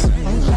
Chave.